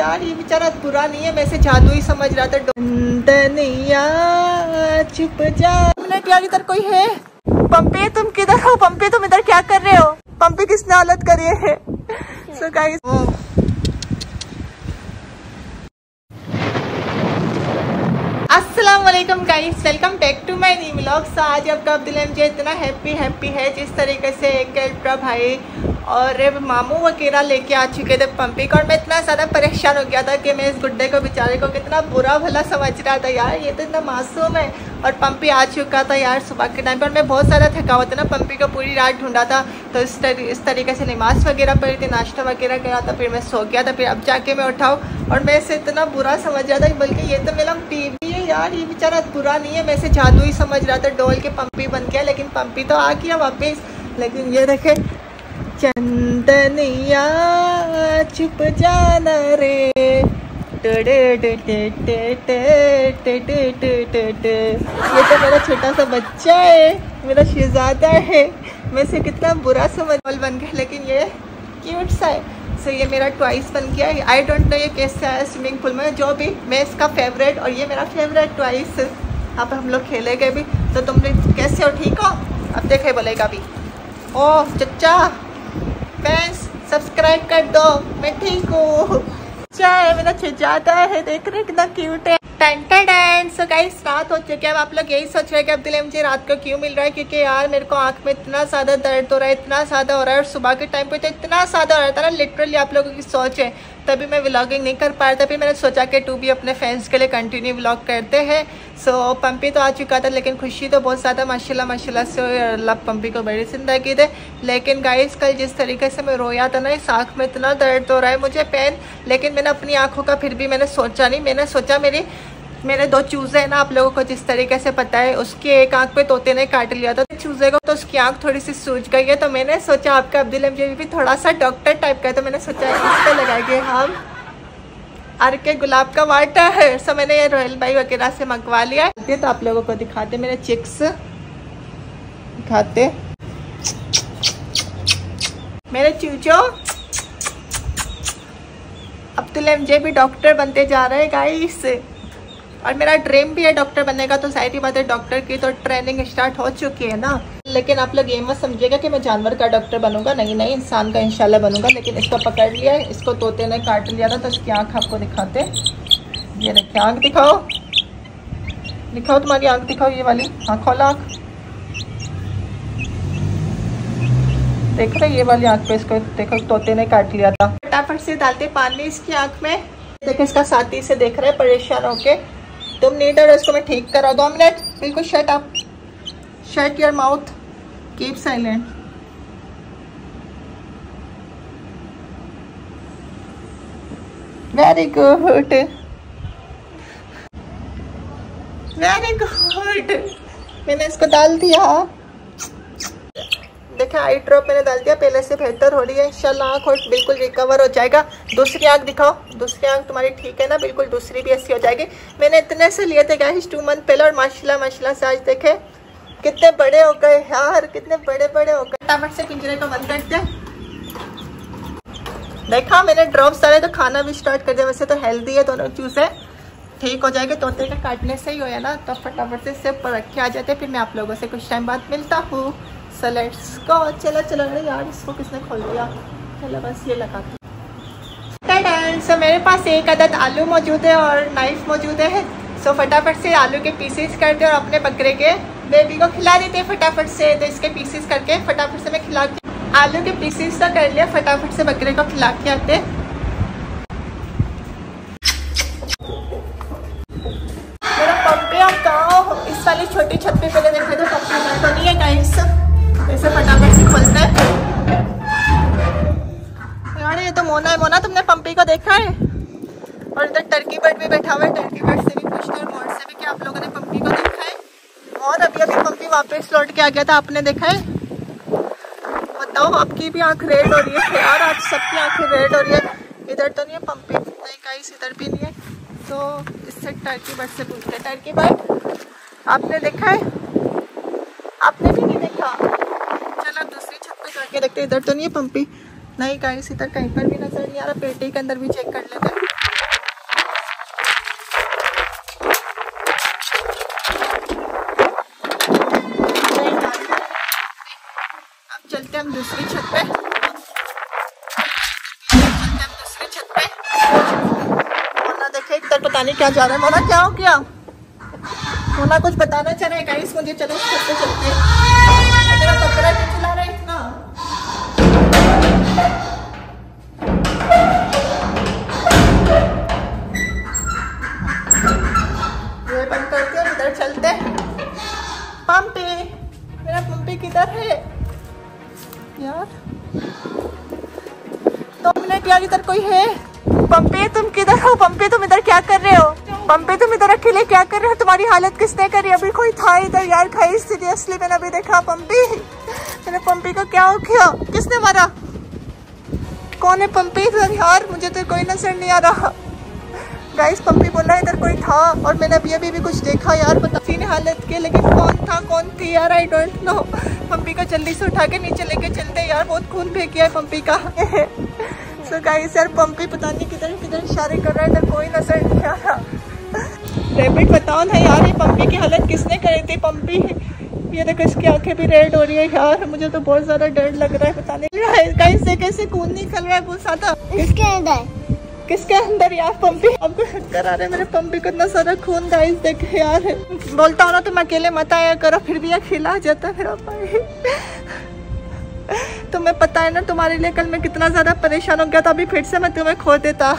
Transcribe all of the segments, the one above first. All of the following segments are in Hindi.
यार ये बेचारा बुरा नहीं है वैसे जादू ही समझ रहा था। चुप जा। मिनट यार इधर कोई है? पंपी तुम किधर हो? पंपी तुम इधर क्या कर रहे हो? पंपी किसने हालत करी है? सो गाइस अस्सलाम वालेकुम guys welcome back to my new vlogs आज आपका अब्दुल मुझे इतना हैप्पी हैप्पी है जिस तरीके से एक भाई और मामू वगैरह लेके आ चुके थे पंपी और मैं इतना ज़्यादा परेशान हो गया था कि मैं इस गुड्डे को बेचारे को कितना बुरा भला समझ रहा था यार। ये तो इतना मासूम है। और पंपी आ चुका था यार सुबह के टाइम पर मैं बहुत ज़्यादा थका हुआ था ना। पंपी को पूरी रात ढूंढा था। तो इस तरी, इस तरीके से नमाज़ वगैरह पढ़ी थी नाश्ता वगैरह करा था। फिर मैं सो गया था। फिर अब जाके मैं उठाऊँ। और मैं इसे इतना बुरा समझ रहा था बल्कि ये तो मेरा बेबी है यार। ये बेचारा बुरा नहीं है। मैं इसे जादू ही समझ रहा था। डोल के पंपी बन गया। लेकिन पंपी तो आ गया वापस। लेकिन ये देखे चंदनिया चुप जाना रे ये तो मेरा छोटा सा बच्चा है मेरा शहजादा है मैं इसे कितना बुरा समझ बन गया लेकिन ये क्यूट सा है सो ये मेरा ट्वाइस बन गया है आई डोंट नो ये कैसे आया स्विमिंग पूल में जो भी मैं इसका फेवरेट और ये मेरा फेवरेट ट्वाइस अब हम लोग खेले गए भी तो तुम कैसे हो ठीक हो अब देखे बोलेगा भी ओह चचा फैंस सब्सक्राइब कर दो। मैं ठीक हूँ। चाहे मेरा छजाता है देख रहे कितना क्यूट है। सो गाइस रात हो चुकी है, अब आप लोग यही सोच रहे हैं कि अब्दुल मुझे रात को क्यों मिल रहा है? क्योंकि यार, मेरे को आँख में इतना ज़्यादा दर्द हो रहा है, इतना ज़्यादा हो रहा है, और सुबह के टाइम पे तो इतना ज़्यादा हो रहा था ना लिटरली आप लोगों की सोच है। तभी मैं व्लॉगिंग नहीं कर पा रहा था मैंने सोचा कि टू भी अपने फैंस के लिए कंटिन्यू व्लॉग करते हैं। सो so, पम्पी तो आ चुका था लेकिन खुशी तो बहुत ज़्यादा माशाल्लाह माशाल्लाह से अल्लाह पम्पी को बड़ी ज़िंदगी दे। लेकिन गाइस कल जिस तरीके से मैं रोया था ना इस आँख में इतना दर्द हो रहा है मुझे पेन लेकिन मैंने अपनी आँखों का फिर भी मैंने सोचा नहीं मैंने सोचा मेरी मेरे दो चूज़े हैं ना, आप लोगों को जिस तरीके से पता है, उसकी एक आँख पे तोते ने काट लिया था। चूज़े को तो उसकी आँख थोड़ी सी सूझ गई है तो मैंने सोचा आपका अब्दुल मुझे भी थोड़ा सा डॉक्टर टाइप का है तो मैंने सोचा इस पर लगाएँगे हम आर के गुलाब का वाटर है। सो मैंने ये रॉयल बाई वगैरह से मंगवा लिया तो आप लोगों को दिखाते, मेरे चिक्स दिखाते। मेरे चूचो अब्दुल मुझे भी डॉक्टर बनते जा रहे हैं गाइस और मेरा ड्रीम भी है डॉक्टर बनने का तो सारी बात है डॉक्टर की तो ट्रेनिंग स्टार्ट हो चुकी है ना। लेकिन आप लोग ये मत समझिएगा कि मैं जानवर का डॉक्टर बनूँगा, नहीं नहीं, इंसान का इंशाल्लाह बनूँगा, लेकिन इसको पकड़ लिया है इसको तोते ने काट लिया था तो इसकी आँख आपको दिखाते। ये देखिए, आँख दिखाओ। दिखाओ तुम्हारी आँख, दिखाओ ये वाली। आँख खोला आँख। देख रहे ये वाली आँख पे इसको देखो तोते ने काट लिया था। फटाफट से डालते पानी इसकी आँख में। देखो, इसका साथी से देख रहे परेशान होके। तुम नीड हो, इसको मैं ठीक करा दो। मिनट बिल्कुल shut up shut your mouth keep silent very good very good मैंने इसको डाल दिया। देखे आई ड्रॉप मैंने डाल दिया, पहले से बेहतर हो रही है। इंशाल्लाह आँख और बिल्कुल रिकवर हो जाएगा। दूसरी आँख दिखाओ। दूसरी आँख तुम्हारी ठीक है ना? बिल्कुल दूसरी भी ऐसी हो जाएगी। मैंने इतने से लिए थे क्या टू मंथ पहले और माशाल्लाह माशाल्लाह से आज देखे। कितने बड़े हो गए यार, कितने बड़े बड़े हो गए। फटाफट से पिंजरे को बंद कर दिया। देखा, मैंने ड्रॉप्स डाले तो खाना भी स्टार्ट कर दिया। वैसे तो हेल्दी है दोनों चूज़े। ठीक हो जाएगा, तोते का काटने से ही हो ना? तो फटाफट से इससे रख आ जाते फिर मैं आप लोगों से कुछ टाइम बाद मिलता हूँ। सो लेट्स गो चलो चलो, अरे यार, इसको किसने खोल दिया? चलो, बस ये लगा सो मेरे पास एक अदद आलू मौजूद है और नाइफ मौजूद है। सो फटाफट से आलू के पीसेस करते और अपने बकरे के बेबी को खिला देते फटाफट से। तो इसके पीसेस करके फटाफट से मैं खिला के आलू के पीसेस तो कर लिया, फटाफट से बकरे को खिला के आते पंपी को देखा है? और इधर टर्की बर्ड भी बैठा हुआ है। टर्की बर्ड से भी पूछते और मोर से भी क्या आप लोगों ने पंपी को देखा है? और अभी अभी पंपी वापस लौट के आ गया था, आपने देखा है? बताओ, आपकी भी आँख रेड हो रही है। यार, आज सबकी आँखें रेड हो रही है। इधर तो नहीं है पंपी नहीं कहीं इधर भी नहीं है। तो इससे टर्की बर्ड से पूछते हैं। टर्की बर्ड आपने देखा है? आपने भी नहीं देखा? चलो, दूसरी छत पे जाके देखते इधर तो नहीं है पंपी नहीं गाइस इधर कहीं पर भी नज़र नहीं आ रहा, पेटी के अंदर भी चेक कर लेते अब चलते हम दूसरी छत पे। पता नहीं क्या जा रहा है। मोना, क्या हो क्या मोना कुछ बताना चाह रहा गाइस मुझे चलो छत चलते दो मिनट यार इधर कोई है? पंपे तुम किधर हो? पंपे तुम इधर क्या कर रहे हो? पंपे तुम इधर अकेले क्या कर रहे हो? तुम्हारी हालत किसने करी? अभी कोई था इधर? यार खाई सीरियसली मैंने अभी देखा पंपी। मैंने पंपी को क्या हो किसने मारा? कौन है पंपी? इधर यार, मुझे तो कोई नज़र नहीं आ रहा। गाइस पंपी बोल इधर कोई था और मैंने अभी अभी भी कुछ देखा यार, पता नहीं हालत के, लेकिन कौन था, कौन थी यार आई डोंट नो पंपी को जल्दी से उठा के नीचे लेके चलते यार, बहुत खून फेंक गया है पंपी का। सो गाइस यार पंपी पता नहीं किधर किधर इशारे कर रहा है, इधर कोई नज़र नहीं आ रहा। रेबिट बताओ ना यार, ये पंपी की हालत किसने करी थी पंपी ये देखो, इसकी आँखें भी रेड हो रही है यार, मुझे तो बहुत ज़्यादा डर लग रहा है, पता नहीं। गाइस से कैसे खून निकल रहा है, बहुत ज़्यादा। इसके अंदर। किसके अंदर यार पंपी? आपको आ रहा है मेरे पंपी को इतना सारा खून गाइस देखे यार। बोलता हूँ ना, तुम अकेले मत आया करो, फिर भी अकेला आ जाता है भाई। तुम्हें पता है ना, तुम्हारे लिए कल मैं कितना ज़्यादा परेशान हो गया था, अभी फिर से मैं तुम्हें खो देता।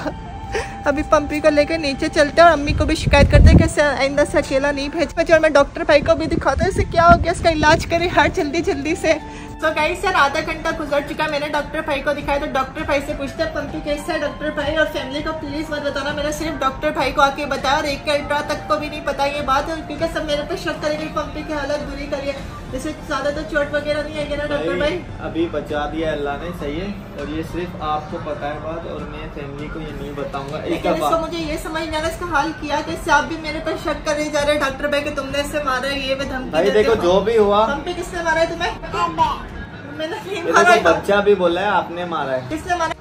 अभी पंपी को लेकर नीचे चलते हैं और अम्मी को भी शिकायत करते हैं कि आइंदा से अकेला नहीं भेज। पाए और मैं डॉक्टर भाई को भी दिखाता हूँ, इसे क्या हो गया, इसका इलाज करे हर जल्दी जल्दी से। तो गाइस सर आधा घंटा गुजर चुका मैंने डॉक्टर भाई को दिखाया तो डॉक्टर भाई से पूछते हैं पंपी कैसा है डॉक्टर भाई? और फैमिली को प्लीज़ मत बताना मैंने सिर्फ़ डॉक्टर भाई को आके बताया और एक अल्ट्रा तक को भी नहीं पता ये बात है क्योंकि सब मेरे पे शक करेंगे पंपी की हालत बुरी करिए जैसे ज़्यादा तो चोट वगैरह नहीं आएगी ना डॉक्टर भाई? अभी बचा दिया अल्लाह ने सही है। और ये सिर्फ़ आपको पता है बात और मैं फैमिली को ये नहीं बताऊँगा। लेकिन इसको मुझे ये समझ नहीं आ रहा इसका हाल किया कि आप भी मेरे पर शक करे जा रहे हैं डॉक्टर भाई कि तुमने इससे मारा है ये धमकी भाई देखो जो भी हुआ पंपी किसने मारा है तुम्हें? मैंने नहीं मारा बच्चा भी बोला है आपने मारा है। किसने मारा?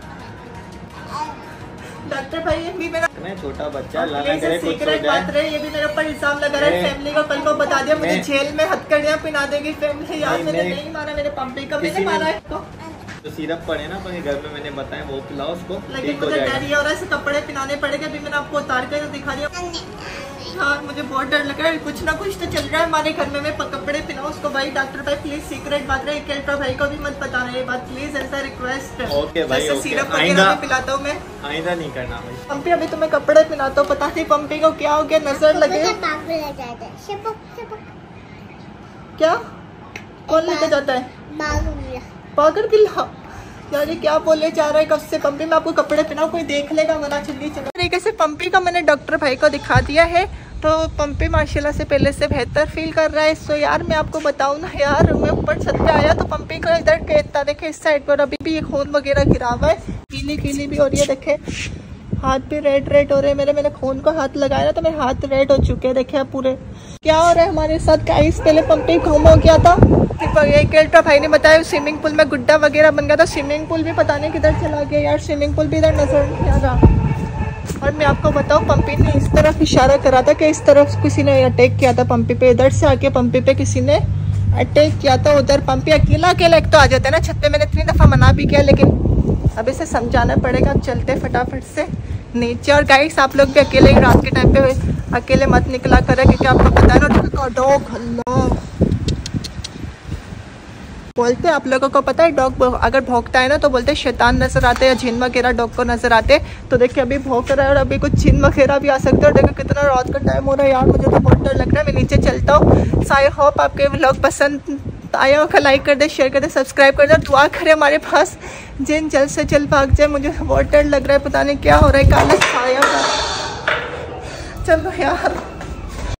डॉक्टर भाई ये भी मेरा छोटा बच्चा हो सीक्रेट बात रहे ये भी मेरे ऊपर इल्ज़ाम लगा रहा है फैमिली को कल को बता दिया मुझे जेल में हथकड़ियाँ पिना देगी फैमिली यार नहीं, मैंने नहीं मारा मेरे पंपी को मैंने मारा है तो। जो सिरप पड़े ना अपने घर में मैंने बताया वो पिलाओ उसको लेकिन मुझे डर ये हो रहा है कपड़े पिनाने पड़ेंगे अभी मैंने आपको उतार के तो दिखा दिया। हाँ मुझे बहुत डर लग रहा है। कुछ ना कुछ तो चल रहा है हमारे घर में। मैं कपड़े पिनाऊं उसको भाई डॉक्टर भाई प्लीज़ सीक्रेट बात रहे केल्ट्रा भाई को भी मत बताना ये बात। प्लीज़ ऐसा रिक्वेस्ट ओके भाई, ओके। सिरप वगैरह पिलाता हूँ मैं। आइंदा नहीं करना भाई। पंपी अभी तुम्हें कपड़े पिलाता हूँ। पता नहीं पंपी को क्या हो गया नज़र लगे। क्या? कौन लेके जाता है? पागल किला यार ये क्या बोले जा रहा है? कब से पंपी में आपको कपड़े पहना कोई देख लेगा मना चिल्ली चलो तरीके से पंपी का मैंने डॉक्टर भाई को दिखा दिया है तो पंपी माशाल्लाह से पहले से बेहतर फील कर रहा है। सो यार, मैं आपको बताऊँ ना यार, मैं ऊपर छत पे आया तो पंपी का इधर कहता देखे, इस साइड पर अभी भी ये खून वगैरह गिरा हुआ है। पीली पीली भी हो रही है, देखे। हाथ भी रेड रेड हो रहे हैं। मेरे मैंने खून को हाथ लगाया ना तो मेरे हाथ रेड हो चुके हैं। देखे पूरे। क्या हो रहा है हमारे साथ? गाइस पहले पंपी घूम हो गया था? अल्ट्रा भाई ने बताया, स्विमिंग पूल में गुड्डा वगैरह बन गया था। स्विमिंग पूल भी पता नहीं किधर चला गया यार। स्विमिंग पूल भी इधर नज़र नहीं आ रहा। और मैं आपको बताऊँ, पंपी ने इस तरफ़ इशारा करा था कि इस तरफ़ किसी ने अटैक किया था पंपी पे। इधर से आके पंपी पे किसी ने अटैक किया था। उधर पंपी अकेला अकेला एक तो आ जाता है ना छत पे। मैंने इतनी दफ़ा मना भी किया, लेकिन अब इसे समझाना पड़ेगा चलते फटाफट से नीचे। और गाइड्स आप लोग भी अकेले रात के टाइम पे अकेले मत निकला करें, क्योंकि आपको पता है ना डॉग बोलते आप लोगों को पता है, डॉग अगर भौंकता है ना तो बोलते शैतान नज़र आते हैं या जिन वगैरह डॉग को नज़र आते तो देखिए, अभी भौंक रहा है और अभी कुछ जिन वगैरह भी आ सकते हैं। और देखो कितना रात का टाइम हो रहा है यार, मुझे तो बहुत डर लग रहा है। मैं नीचे चलता हूँ। सो आई होप आपके व्लॉग पसंद आया होगा लाइक कर दे शेयर कर दे सब्सक्राइब कर दे दुआ करें हमारे पास। जिन जल्द से जल्द भाग जाए, मुझे डर लग रहा है, पता नहीं क्या हो रहा है, काला छाया चलो यार।